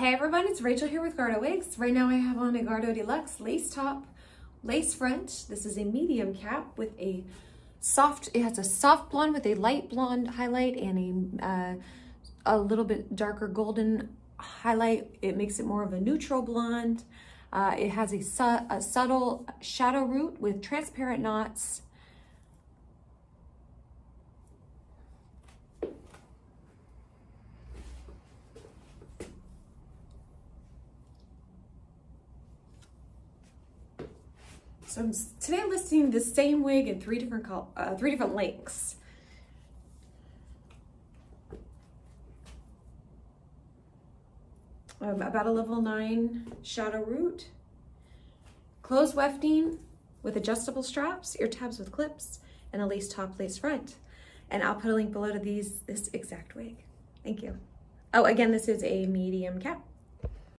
Hey everyone, it's Rachel here with Gardeaux Wigs. Right now I have on a Gardeaux Deluxe lace top, lace front. This is a medium cap with a soft, it has a soft blonde with a light blonde highlight and a, uh, a little bit darker golden highlight. It makes it more of a neutral blonde. Uh, it has a, su a subtle shadow root with transparent knots So I'm today listing the same wig in three different uh, three different lengths. Um, about a level nine shadow root, closed wefting with adjustable straps, ear tabs with clips, and a lace top, lace front. And I'll put a link below to these, this exact wig. Thank you. Oh, again, this is a medium cap.